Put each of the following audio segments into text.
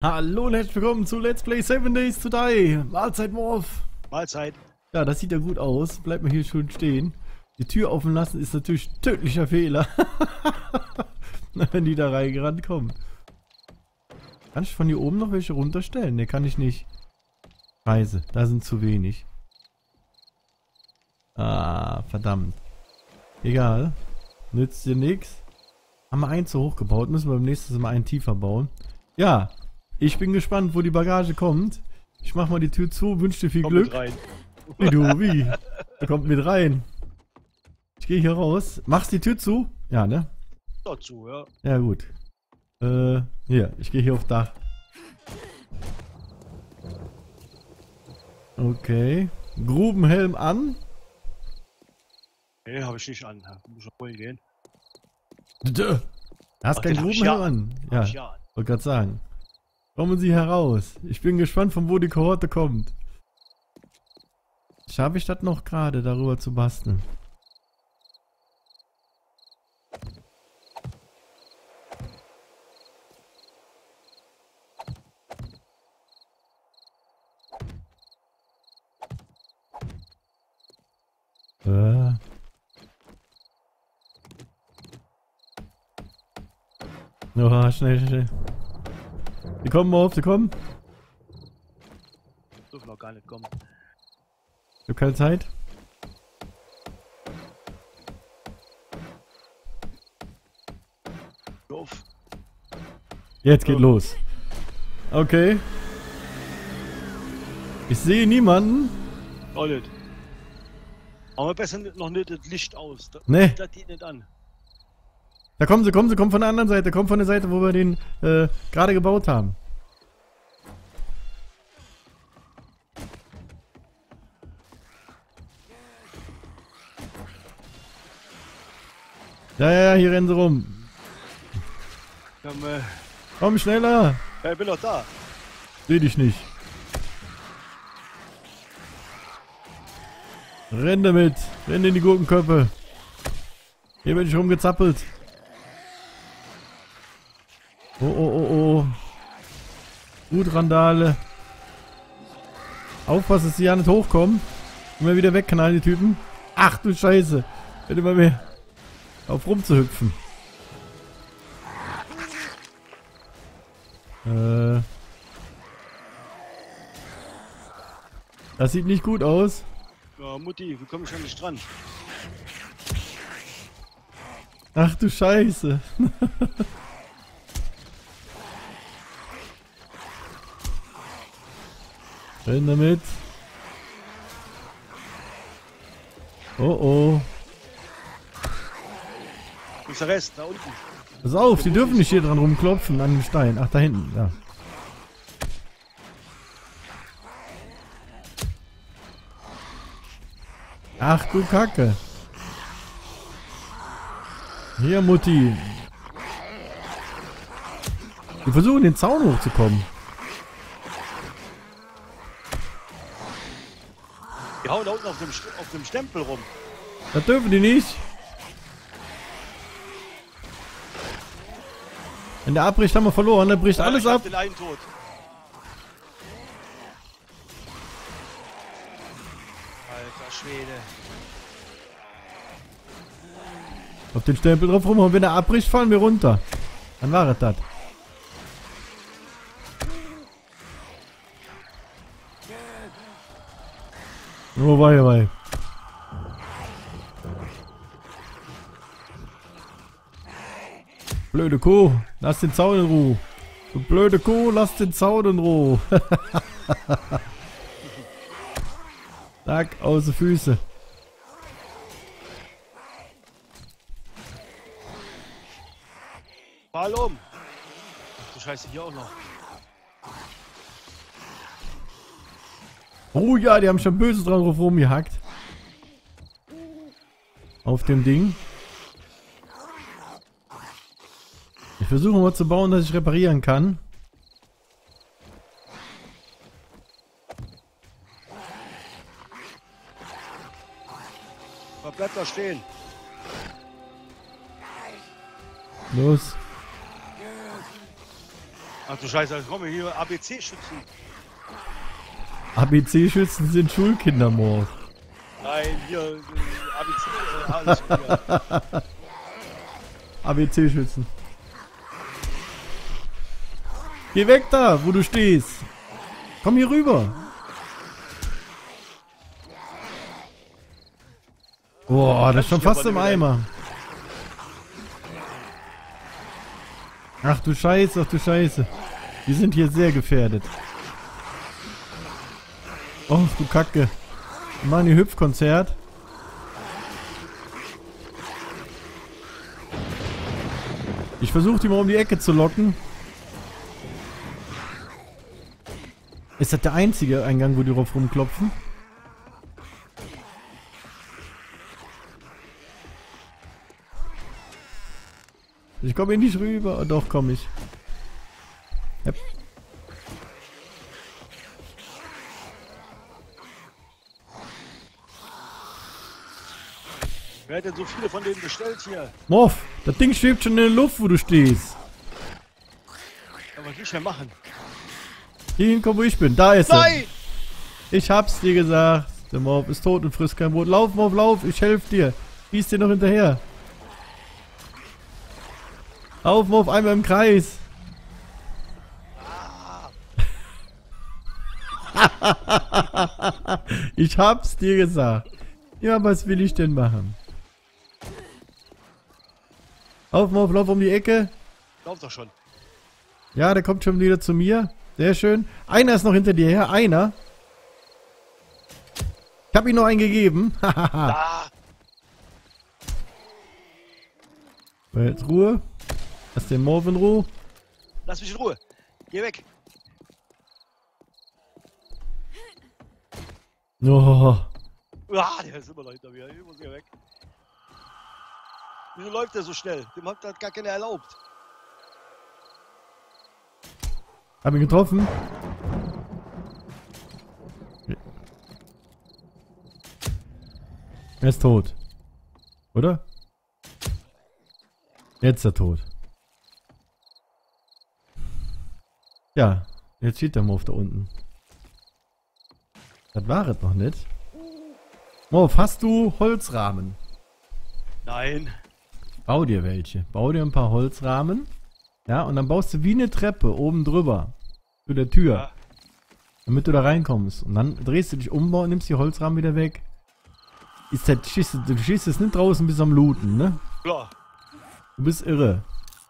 Hallo und herzlich willkommen zu Let's Play 7 Days to Die. Mahlzeit, Morph. Mahlzeit. Ja, das sieht ja gut aus. Bleibt mal hier schön stehen. Die Tür offen lassen ist natürlich tödlicher Fehler. Wenn die da reingerannt kommen. Kann ich von hier oben noch welche runterstellen? Ne, kann ich nicht. Reise, da sind zu wenig. Ah, verdammt. Egal. Nützt dir nichts. Haben wir einen zu hoch gebaut, müssen wir beim nächsten Mal einen tiefer bauen. Ja, ich bin gespannt, wo die Bagage kommt. Ich mach mal die Tür zu, wünsche dir viel Komm Glück. mit rein. Wie du, wie? Er kommt mit rein. Ich gehe hier raus. Machst die Tür zu? Ja, ne? Dazu, ja. Ja, gut. Äh, hier, ich gehe hier auf Dach. Okay. Grubenhelm an. Nee, habe ich nicht an. Muss ich holen gehen. Du hast Ach, keinen Grubenhelm ja an. Ja, ich ja wollte gerade sagen. Kommen Sie heraus. Ich bin gespannt, von wo die Kohorte kommt. Schaffe ich das noch gerade, darüber zu basteln? Äh. Schnell, schnell. Die kommen auf, die kommen. Dürfen noch gar nicht kommen. Ich hab keine Zeit. Doof. Jetzt geht los. Okay. Ich sehe niemanden. Auch nicht. Aber besser noch nicht das Licht aus. Da, Nee. Das geht nicht an. Da kommen sie, kommen sie, kommen von der anderen Seite, kommen von der Seite, wo wir den äh, gerade gebaut haben. Ja, ja, ja, hier rennen sie rum. Komm, äh, Komm schneller. ja, ich bin doch da. Seh dich nicht. Renn damit. Renn in die Gurkenköpfe. Hier bin ich rumgezappelt. Oh, oh, oh, oh. Gut, Randale. Aufpassen, dass sie ja nicht hochkommen. Immer wieder wegknallen, die Typen. Ach du Scheiße. Hätte mal mehr auf rumzuhüpfen. Äh. Das sieht nicht gut aus. Ja, Mutti, wie komme ich an nicht dran? Ach du Scheiße. Renn damit. Oh oh. Wo ist der Rest? Da unten. Pass auf, die dürfen nicht hier dran rumklopfen an den Stein. Ach, da hinten, ja. Ach du Kacke. Hier, Mutti. Wir versuchen den Zaun hochzukommen. Hauen da unten auf dem, auf dem Stempel rum. Das dürfen die nicht. Wenn der abbricht, haben wir verloren. Der bricht Ja, alles ab. den einen tot. Alter Schwede. Auf den Stempel drauf rum und wenn er abbricht, fallen wir runter. Dann war es das. Oh, wei, wei. Blöde Kuh, lass den Zaun in Ruhe. Du blöde Kuh, lass den Zaun in Ruhe. Zack, aus die Füße. Fall um. Ach du Scheiße, hier auch noch. Oh ja, die haben schon böse dran drauf rumgehackt. Auf dem Ding. Ich versuche mal zu bauen, dass ich reparieren kann. Aber bleib da stehen. Los. Ach du Scheiße, komm hier, ABC-Schützen. ABC-Schützen sind Schulkinder, Morph. Nein, hier, äh, ABC, äh, alles hier. ABC-Schützen. Geh weg da, wo du stehst. Komm hier rüber. Boah, das ist schon fast im Eimer. Ach du Scheiße, ach du Scheiße. Wir sind hier sehr gefährdet. Oh, du Kacke. Wir machen hier Hüpfkonzert. Ich versuche die mal um die Ecke zu locken. Ist das der einzige Eingang, wo die drauf rumklopfen? Ich komme hier nicht rüber. Doch, komme ich. Yep. Wer hat denn so viele von denen bestellt hier? Morph, das Ding schwebt schon in der Luft, wo du stehst. Kann man nicht mehr machen. Hier komm, wo ich bin. Da ist er. Nein! Ich hab's dir gesagt. Der Morph ist tot und frisst kein Brot. Lauf, Morph, lauf. Ich helf dir. Schieß dir noch hinterher. Auf, Morph, einmal im Kreis. ich hab's dir gesagt. Ja, was will ich denn machen? Auf, Morph, lauf um die Ecke. Lauf doch schon. Ja, der kommt schon wieder zu mir. Sehr schön. Einer ist noch hinter dir her. Einer. Ich habe ihm noch einen gegeben. Hahaha. Ah, Jetzt Ruhe. Lass den Morph in Ruhe. lass mich in Ruhe. Geh weg. Oh. Ah, der ist immer noch hinter mir. Ich muss hier weg. Wieso läuft der so schnell? Dem hat das gar keiner erlaubt. Hab ihn getroffen. Er ist tot. Oder? Jetzt ist er tot. Ja, jetzt steht der Morph da unten. Das war es noch nicht. Morph, hast du Holzrahmen? Nein. Bau dir welche. Bau dir ein paar Holzrahmen. Ja, und dann baust du wie eine Treppe oben drüber. Zu der Tür. Ja. Damit du da reinkommst. Und dann drehst du dich um und nimmst die Holzrahmen wieder weg. Ist das, schießt, du schießt jetzt nicht draußen bis am Looten, ne? Klar. Du bist irre.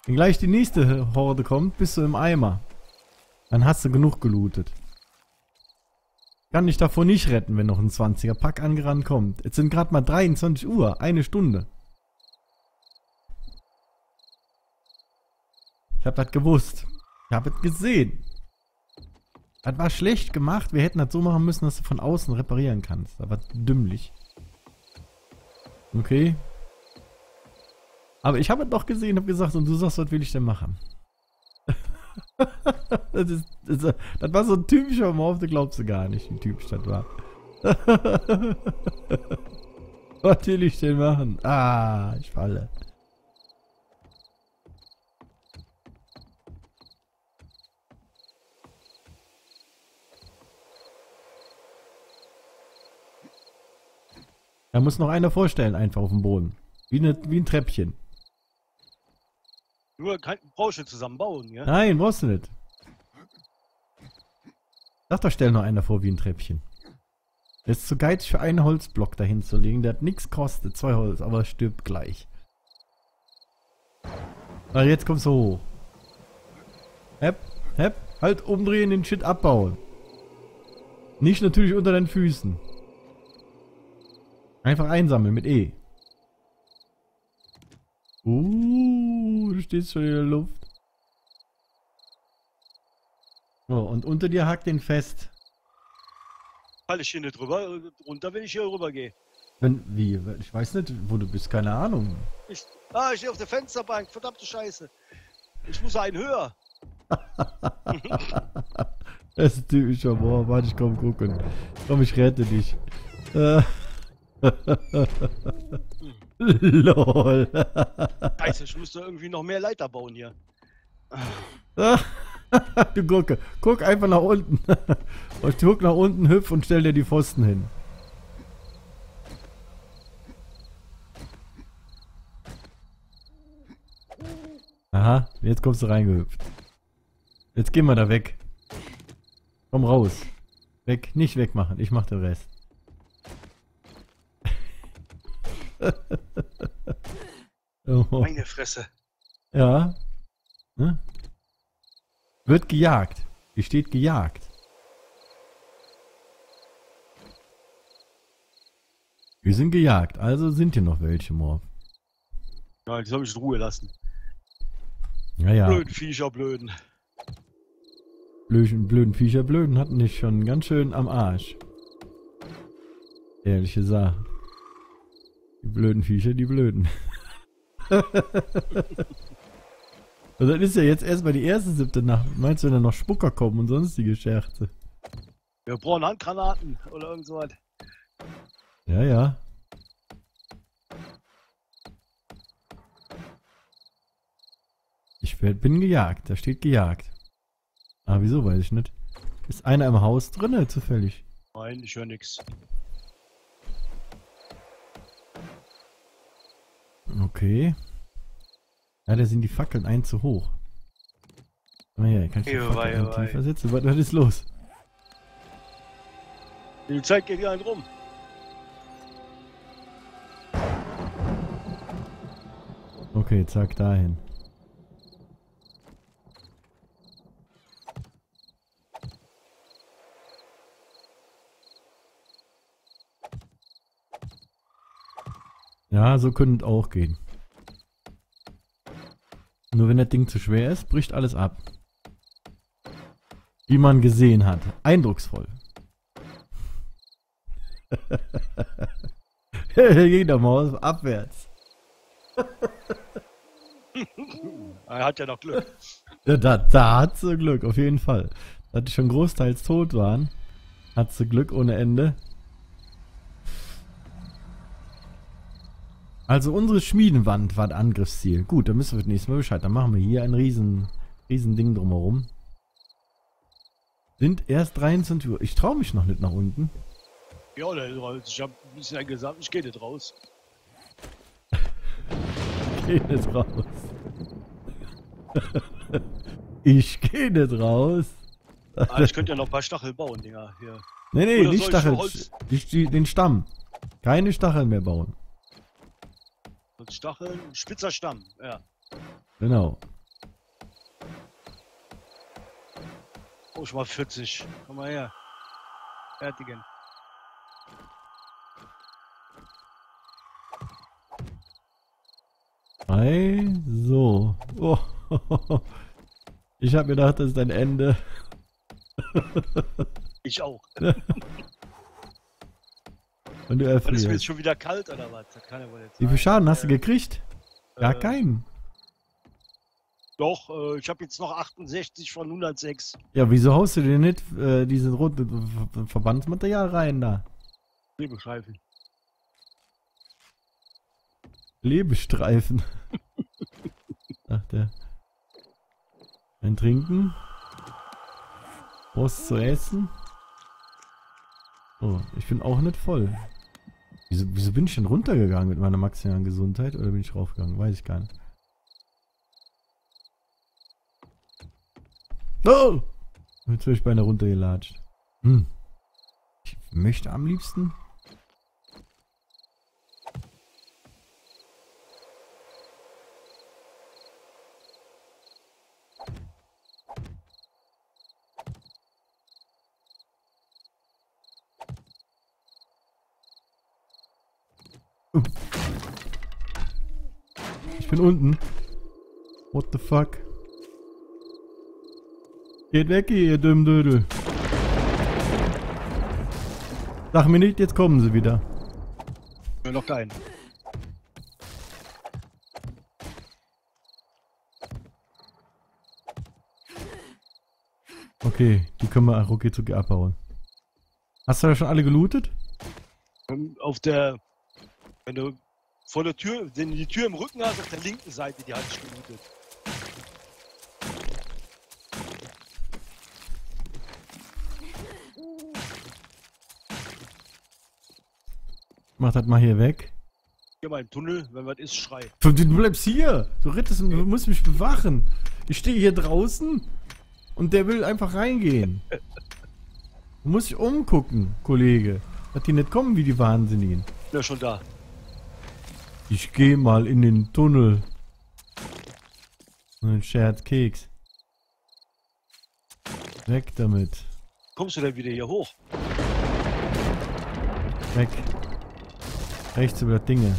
Wenn gleich die nächste Horde kommt, bist du im Eimer. Dann hast du genug gelootet. Kann dich davor nicht retten, wenn noch ein 20er Pack angerannt kommt. Jetzt sind gerade mal 23 Uhr. Eine Stunde. Hab das gewusst. Ich hab es gesehen. Das war schlecht gemacht. Wir hätten das so machen müssen, dass du von außen reparieren kannst. Das war dümmlich. Okay. Aber ich habe es doch gesehen und gesagt, und du sagst, was will ich denn machen? das, ist, das, das war so ein typischer Morph, das glaubst du gar nicht, wie typisch das war. was will ich denn machen? Ah, ich falle. Da muss noch einer vorstellen, einfach auf dem Boden. Wie, eine, wie ein Treppchen. Nur kein brauchst du zusammen bauen, ja? Nein, brauchst du nicht. Sag doch, stell noch einer vor wie ein Treppchen. Der ist zu geizig für einen Holzblock dahin zu legen. Der hat nichts kostet. Zwei Holz, aber stirbt gleich. Ah, jetzt kommst du hoch. Hepp, hepp. Halt umdrehen, den Shit abbauen. Nicht natürlich unter deinen Füßen. Einfach einsammeln mit E. Uh, du stehst schon in der Luft. So, und unter dir hakt den fest. Fall ich hier nicht drüber, runter, wenn ich hier rüber gehe. Wenn, wie? Ich weiß nicht, wo du bist, keine Ahnung. Ich, ah, ich stehe auf der Fensterbank, verdammte Scheiße. Ich muss einen höher. Das ist typischer Boah, warte, ich komm gucken. Komm, ich rette dich. Äh. LOL. Scheiße, ich müsste irgendwie noch mehr Leiter bauen hier. Du Gurke, guck einfach nach unten. und guck nach unten, hüpf und stell dir die Pfosten hin. Aha, jetzt kommst du reingehüpft. Jetzt gehen wir da weg. Komm raus. Weg, nicht wegmachen. Ich mach den Rest. Oh. Meine Fresse. Ja. Ne? Wird gejagt. Hier steht gejagt. Wir sind gejagt, also sind hier noch welche, Morph. Ja, die soll mich in Ruhe lassen. Naja, Blöden Viecher, blöden. blöden, blöden Viecher, blöden hatten dich schon ganz schön am Arsch. Ehrliche Sache. Die blöden Viecher, die blöden. Und dann ist ja jetzt erstmal die erste siebte Nacht. Meinst du, wenn da noch Spucker kommen und sonstige Scherze? Wir brauchen Handgranaten oder irgend so was. Ja, ja. Ich werd, bin gejagt. Da steht gejagt. Ah, wieso weiß ich nicht. Ist einer im Haus drinne, zufällig. Nein, ich höre nix. Okay. Ja, da sind die Fackeln ein zu hoch. Komm mal her, kann ich die Juwei, Fackel ein juwei. tiefer setzen? Was, was ist los? Die Zeit geht hier einen rum. Okay, zack, dahin. Ja, so könnte es auch gehen. Nur wenn das Ding zu schwer ist, bricht alles ab. Wie man gesehen hat. Eindrucksvoll. Der Maus abwärts. Er hat ja noch Glück. Ja, da, da hat sie Glück, auf jeden Fall. Da die schon großteils tot waren, hat sie Glück ohne Ende. Also unsere Schmiedenwand war das Angriffsziel. Gut, dann müssen wir das nächste Mal Bescheid. Dann machen wir hier ein riesen, riesen Ding drumherum. Sind erst 23 Uhr. Ich traue mich noch nicht nach unten. Ja, ich hab ein bisschen gesagt, ich gehe nicht raus. Geh nicht raus. ich geh nicht raus. Ah, ich könnte ja noch ein paar Stachel bauen, Dinger. Hier. Nee, nee, Oder nicht soll ich Stachel. Holz- Die, die, den Stamm. Keine Stacheln mehr bauen. Stacheln, spitzer Stamm. Ja. Genau. Oh, ich mal 40. Komm mal her. Fertigen. Ei, so. Oh. Ich habe gedacht, das ist ein Ende. Ich auch. Und du Dann ist mir jetzt erfrierst. schon wieder kalt oder was? Das kann ja wohl jetzt Wie viel. Schaden hast du Äh, gekriegt? Gar äh, keinen. Doch, äh, ich habe jetzt noch 68 von 106. Ja, wieso haust du dir nicht äh, dieses rote Ver- Verbandsmaterial rein da? Nebelschreifen. Lebestreifen. Sagt er. Ein Trinken. Was zu essen. Oh, ich bin auch nicht voll. Wieso, wieso bin ich denn runtergegangen mit meiner maximalen Gesundheit? Oder bin ich raufgegangen? Weiß ich gar nicht. Oh! Jetzt bin ich beinahe runtergelatscht. Hm. Ich möchte am liebsten bin unten. What the fuck? Geht weg hier, ihr dummen Dödel. Sag mir nicht, jetzt kommen sie wieder. Ja, noch keinen. Okay, die können wir rucki zucki abbauen. Hast du da schon alle gelootet? Ähm, Auf der, wenn du vor der Tür, den, die Tür im Rücken hast, auf der linken Seite, die hat gelootet. Mach das mal hier weg. Hier mal im Tunnel, wenn was ist, schrei. Du bleibst hier! Du rettest und du musst mich bewachen. Ich stehe hier draußen und der will einfach reingehen. du musst dich umgucken, Kollege. Dass die nicht kommen wie die Wahnsinnigen. Ja, schon da. Ich geh mal in den Tunnel. Ein Scherz Keks. Weg damit. Kommst du denn wieder hier hoch? Weg. Rechts über das Dinge.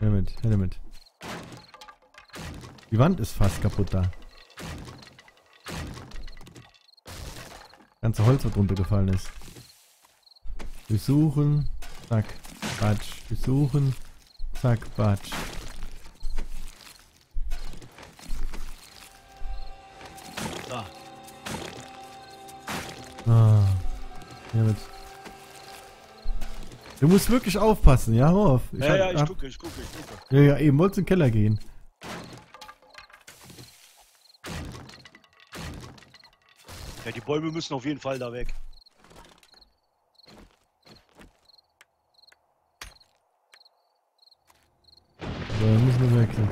Her damit, her damit. Die Wand ist fast kaputt da. Ganze Holz, was runtergefallen ist. Durchsuchen. Zack. Batsch. Durchsuchen. Zack. Batsch. Da. Ah. Hiermit. Du musst wirklich aufpassen, ja, hör auf. Ich Ja, hab- ja, ich hab- gucke, ich gucke, ich gucke. Ja, ja, eben wolltest in den Keller gehen. Ja, die Bäume müssen auf jeden Fall da weg. Wechseln.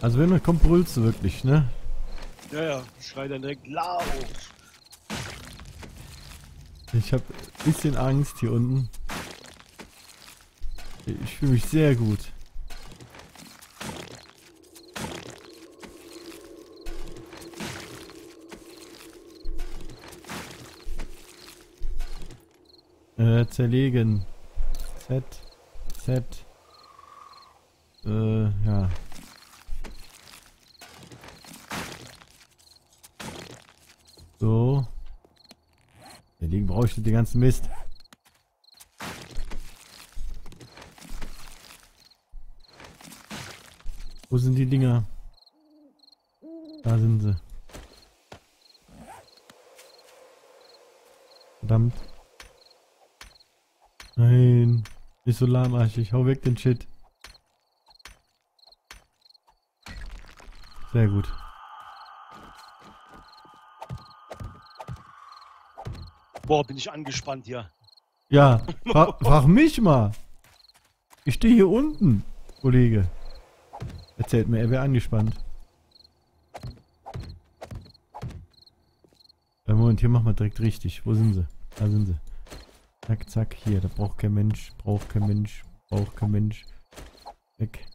Also wenn er kommt, brüllst du wirklich, ne? Ja, ja, ich schrei dann direkt laut. Ich habe bisschen Angst hier unten. Ich fühle mich sehr gut. Äh, zerlegen. Z. Z. Äh, ja. So. Zerlegen brauche ich nicht den ganzen Mist. Wo sind die Dinger? Da sind sie. Verdammt. Nein. Nicht so lahmarschig. Hau weg den Shit. Sehr gut. Boah, bin ich angespannt hier. Ja, fra frag mich mal. Ich stehe hier unten, Kollege. Erzählt mir, er wäre angespannt. Ja, Moment, hier machen wir direkt richtig. Wo sind sie? Da sind sie. Zack, zack, hier. Da braucht kein Mensch, braucht kein Mensch, braucht kein Mensch. Weg.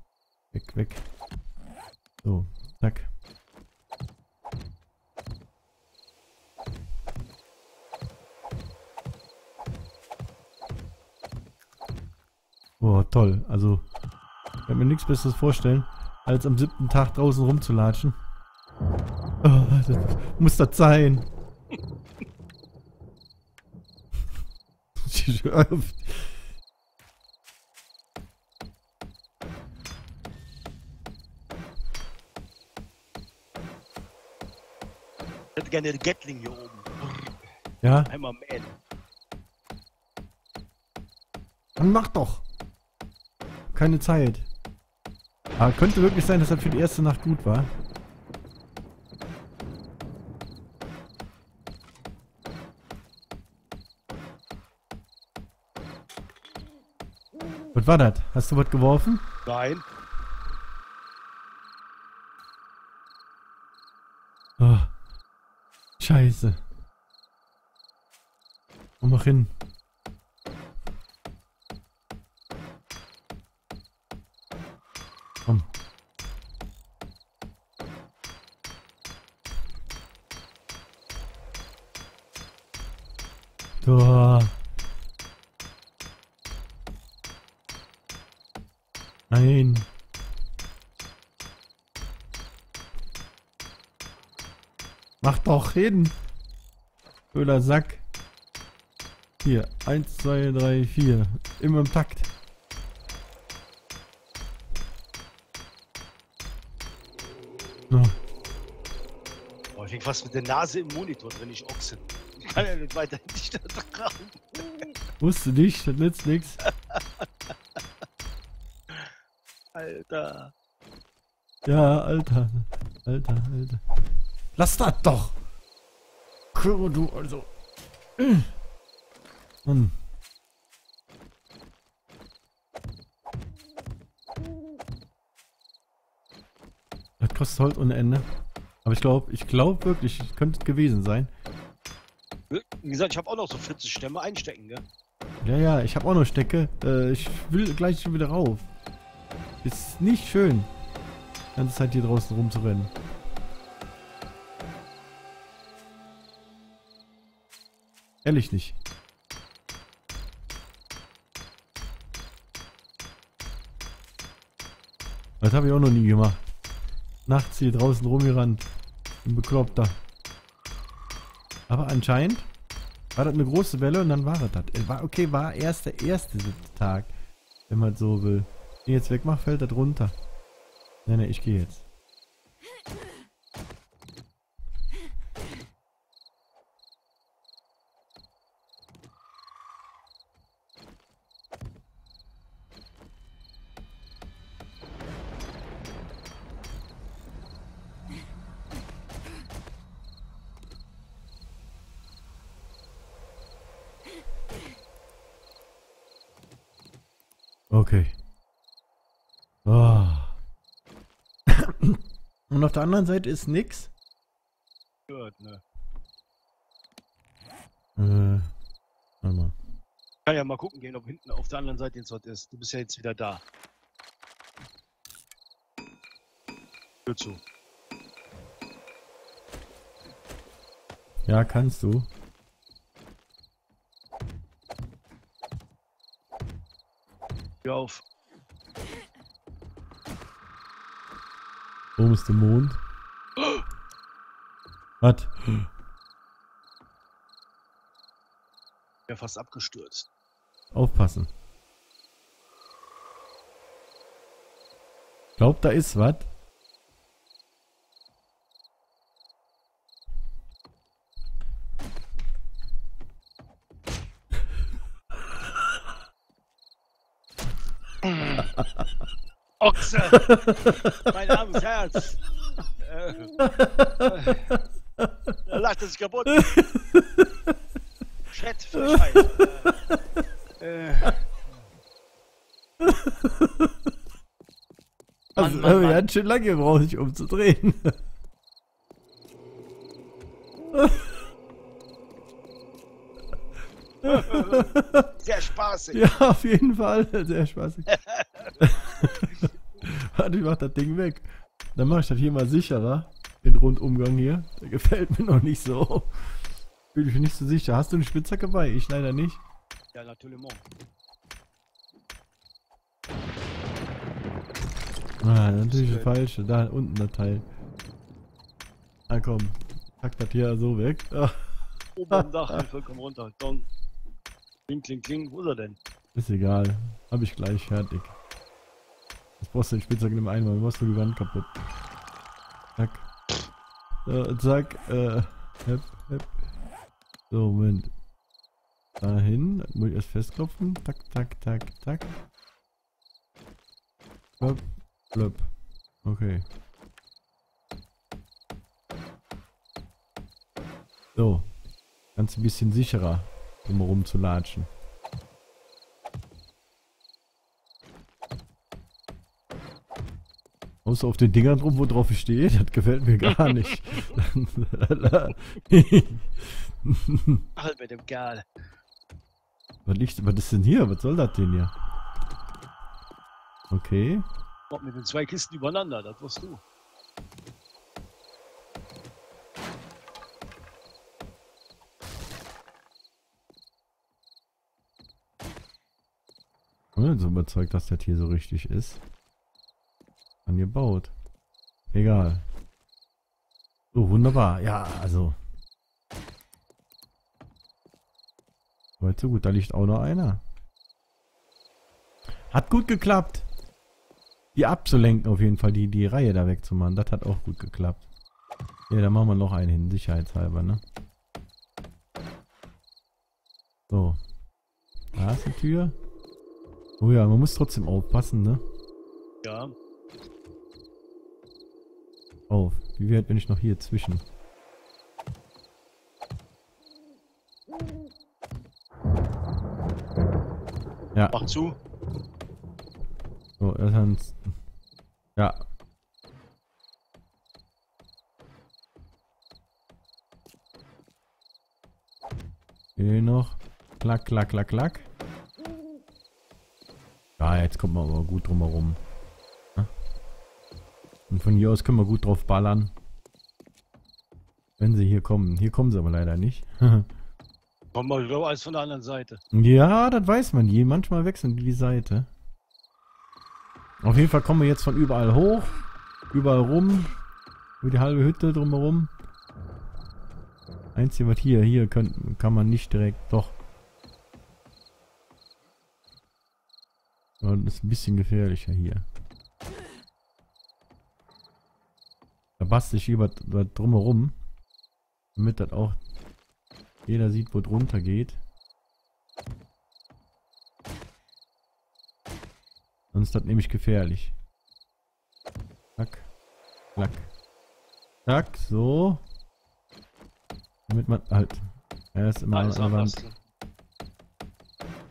Weg, weg. So, zack. Boah, toll. Also, ich kann mir nichts Besseres vorstellen, als am siebten Tag draußen rumzulatschen. Oh, das muss das sein. hätte gerne den Gatling hier oben. ja, Einmal mähen. dann mach doch. Keine Zeit. Aber könnte wirklich sein, dass das für die erste Nacht gut war. Was war das? Hast du was geworfen? Nein. Oh. Scheiße. Komm mach hin. Hin. Blöder Sack. Hier. Eins, zwei, drei, vier. Immer im Takt. So. Boah, ich häng fast mit der Nase im Monitor drin, ich Ochse. Ich kann ja nicht weiter nicht da dran. Wusste nicht, das nützt nix. Alter. Ja, Alter. Alter, Alter. Lass das doch. Küre du, also. Hm. Das kostet Holz ohne Ende. Aber ich glaube, ich glaube wirklich, es könnte es gewesen sein. Wie gesagt, ich habe auch noch so 40 Stämme einstecken, gell? Ja, ja, ich habe auch noch Stecke. Äh, ich will gleich schon wieder rauf. Ist nicht schön, die ganze Zeit hier draußen rumzurennen. Ehrlich nicht. Das habe ich auch noch nie gemacht. Nachts hier draußen rumgerannt. Ein Bekloppter. Aber anscheinend war das eine große Welle und dann war das. Es War, okay, war erst der erste Tag. Wenn man so will. Wenn ich jetzt wegmache, fällt das runter. Nee, nee, ich gehe jetzt. Okay. Oh. Und auf der anderen Seite ist nix. Gut, ne? Äh, warte mal. Kann ja mal gucken gehen, ob hinten auf der anderen Seite jetzt was ist. Du bist ja jetzt wieder da. Hör zu. Ja, kannst du. Hör auf. Oben ist der Mond. Was? Ja, fast abgestürzt. Aufpassen. Glaub, da ist was. Ochse! mein armes Herz! Äh, äh, er lacht sich kaputt. Chat, Frechheit. Äh, Also, Mann, Mann. ganz schön lange gebraucht, sich umzudrehen. sehr spaßig. ja, auf jeden Fall. Sehr spaßig. Warte, ich mach das Ding weg. Dann mache ich das hier mal sicherer. Den Rundumgang hier. Der gefällt mir noch nicht so. Fühle ich nicht so sicher. Hast du eine Spitzhacke bei? Ich leider nicht. Ja, natürlich. Ah, natürlich das falsche. Da unten das Teil. Ah komm. Pack das hier so weg. Ah, Oben am Dach, halt vollkommen runter. Dong. Kling, kling, kling. Wo ist er denn? ist egal. Hab ich gleich fertig. Jetzt brauchst du den Spitzhack nimm einmal. Du machst du die Wand kaputt. Zack. So, zack. Äh. Hep, hep. So, Moment. Dahin. Das Muss ich erst festklopfen. Tack, tack, tack, tack. Blöp. Blöp. Okay. So. Ganz ein bisschen sicherer, um rum Außer auf den Dingern drum, wo drauf ich stehe, das gefällt mir gar nicht. Halt mit dem Kerl. was, liegt, was ist denn hier? Was soll das denn hier? Okay. Mit den zwei Kisten übereinander, das wirst du. Ich bin so überzeugt, dass das hier so richtig ist. Angebaut. Egal. So, wunderbar. Ja, also. Weit so gut. Da liegt auch noch einer. Hat gut geklappt. Die abzulenken auf jeden Fall, die, die Reihe da wegzumachen. Das hat auch gut geklappt. Ja, da machen wir noch einen hin, sicherheitshalber, ne? So. Da ist die Tür. Oh ja, man muss trotzdem aufpassen, ne? Ja. Auf. Wie weit bin ich noch hier zwischen? Ja. Mach zu. So, ist Ja. Hier noch. Klack, klack, klack, klack. Ja, jetzt kommt man aber gut drumherum. Und von hier aus können wir gut drauf ballern. Wenn sie hier kommen. Hier kommen sie aber leider nicht. Kommen wir wieder alles von der anderen Seite. ja, das weiß man je. Manchmal wechseln die die Seite. Auf jeden Fall kommen wir jetzt von überall hoch. Überall rum. Über die halbe Hütte drumherum. Einzige, was hier, hier kann, kann man nicht direkt, doch. Und ist ein bisschen gefährlicher hier. Da bastel ich hier was, drumherum. Damit das auch jeder sieht, wo drunter geht. Sonst ist das nämlich gefährlich. Zack. Klack. Zack, so. Damit man halt. Er ist immer Alles an der Wand.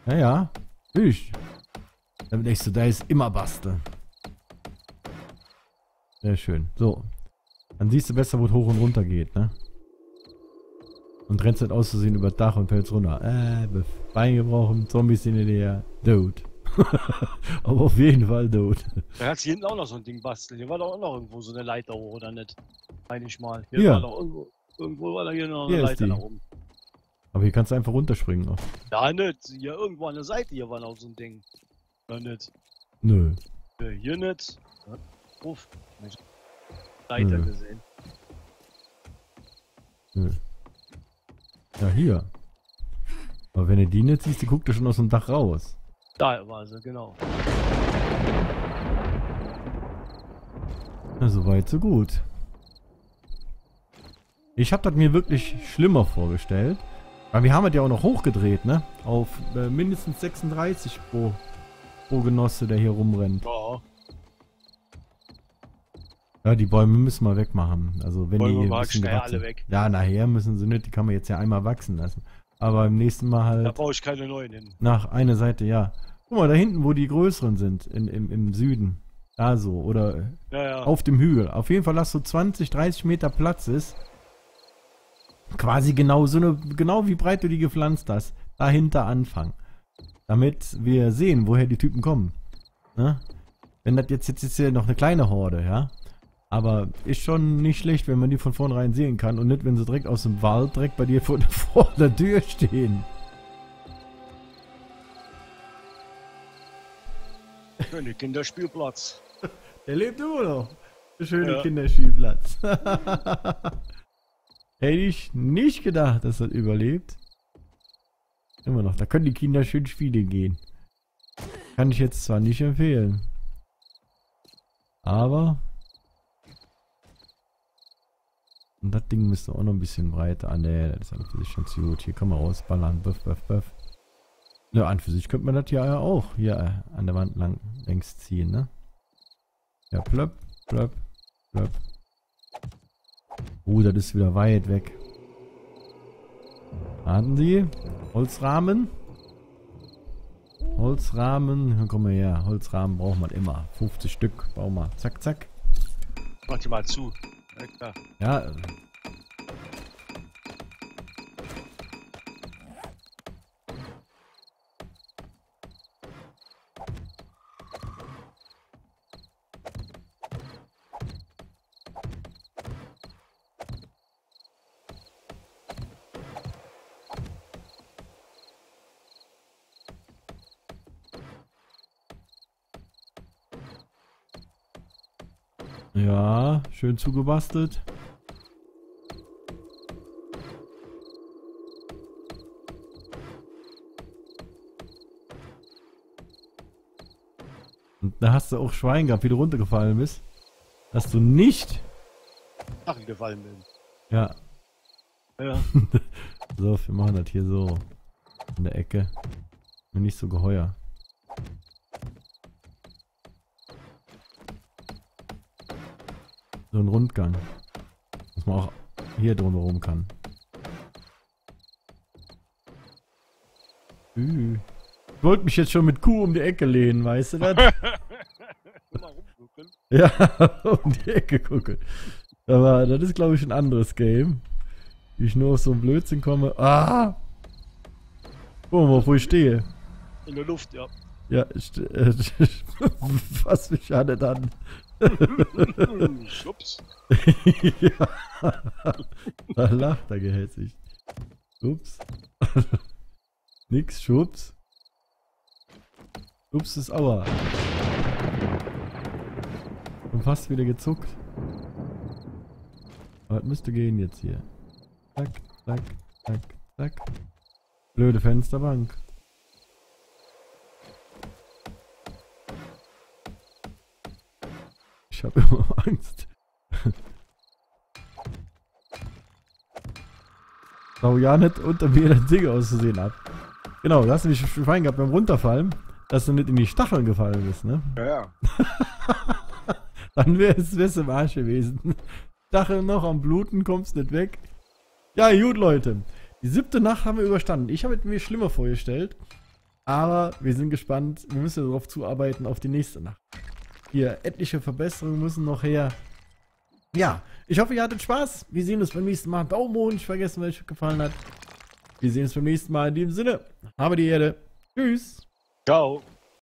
Ja, ja. Ich. Damit ich so, da ist immer Baste. Sehr schön. So. Dann siehst du besser, wo es hoch und runter geht, ne? Und rennst halt auszusehen über das Dach und fällst runter. Äh, Be- Bein gebrochen, Zombies sind in der Dude. Aber auf jeden Fall Dude. Da kannst du hinten auch noch so ein Ding basteln. Hier war doch auch noch irgendwo so eine Leiter hoch, oder nicht? Meine ich mal. Hier Ja. war doch irgendwo, irgendwo war da hier noch Hier eine ist Leiter nach oben. Aber hier kannst du einfach runterspringen. Auch. Ja, nicht. Hier irgendwo an der Seite hier war noch so ein Ding. Oder nicht? Nö. Ja, hier nicht. Uff. Nicht. Leiter Nö. gesehen. Nö. Ja, hier. Aber wenn du die nicht siehst, die guckt ja schon aus dem Dach raus. Da war sie, genau. Na, so weit, so gut. Ich habe das mir wirklich schlimmer vorgestellt. Aber wir haben es ja auch noch hochgedreht, ne? Auf äh, mindestens 36 pro, pro Genosse, der hier rumrennt. Ja, Ja, die Bäume müssen wir wegmachen. Also wenn Bäume die hier mag bisschen schnell alle weg. Ja, nachher müssen sie nicht. Die kann man jetzt ja einmal wachsen lassen. Aber im nächsten Mal da halt brauche ich keine neuen hin. nach einer Seite, ja. Guck mal, da hinten, wo die größeren sind, in, im, im Süden. Da so. Oder Ja, ja. auf dem Hügel. Auf jeden Fall, dass so 20, 30 Meter Platz ist. Quasi genau so eine, genau wie breit du die gepflanzt hast. Dahinter anfangen. Damit wir sehen, woher die Typen kommen. Ne? Wenn das jetzt, jetzt ist ja noch eine kleine Horde, ja. Aber ist schon nicht schlecht, wenn man die von vornherein sehen kann und nicht, wenn sie direkt aus dem Wald direkt bei dir vor, vor der Tür stehen. Schöne Kinderspielplatz. Der lebt immer noch. Der schöne Ja. Kinderspielplatz. Hätte ich nicht gedacht, dass das überlebt. Immer noch. Da können die Kinder schön spielen gehen. Kann ich jetzt zwar nicht empfehlen. Aber. Und das Ding müsste auch noch ein bisschen breiter. Ah, ne, das ist an für sich schon zu gut. Hier kann man rausballern. Buff, buff, buff. Ne, an für sich könnte man das ja auch hier äh, an der Wand lang längs ziehen, ne? Ja, plöpp, plöpp, plöpp. Uh, das ist wieder weit weg. Warten Sie. Holzrahmen. Holzrahmen. Hier, komm mal her. Holzrahmen braucht man immer. 50 Stück. Bau mal. Zack, zack. Mach die mal zu. Ja, klar. Schön zugebastelt. Und da hast du auch Schwein gehabt, wie du runtergefallen bist. Dass du nicht. Sachen gefallen bin. Ja, Ja. so, wir machen das hier so. In der Ecke. Nicht so geheuer. So ein Rundgang. Dass man auch hier drumherum kann. Üh. wollte mich jetzt schon mit Kuh um die Ecke lehnen, weißt du das? Ja, um die Ecke gucken. Aber das ist, glaube ich, ein anderes Game. Wie ich nur auf so einen Blödsinn komme. Ah! Guck mal, wo ich stehe. In der Luft, ja. Ja, ich, äh, fass mich an nicht an. Schubs. ja. Da lacht er gehässig. Ups. Nix, Schubs. Ups ist Aua. Und fast wieder gezuckt. Aber das müsste gehen jetzt hier. Zack, zack, zack, zack. Blöde Fensterbank. Angst. Schau ja nicht unter mir das Ding auszusehen ab. Genau, du hast nämlich fein gehabt beim Runterfallen, dass du nicht in die Stacheln gefallen bist, ne? Ja, ja. Dann wäre es im Arsch gewesen. Stacheln noch am Bluten, kommst nicht weg. Ja, gut, Leute. Die siebte Nacht haben wir überstanden. Ich habe mir schlimmer vorgestellt. Aber wir sind gespannt. Wir müssen darauf zuarbeiten auf die nächste Nacht. Hier, etliche Verbesserungen müssen noch her. Ja, ich hoffe, ihr hattet Spaß. Wir sehen uns beim nächsten Mal. Daumen hoch, nicht vergessen, wenn euch gefallen hat. Wir sehen uns beim nächsten Mal. In diesem Sinne, habe die Erde. Tschüss. Ciao.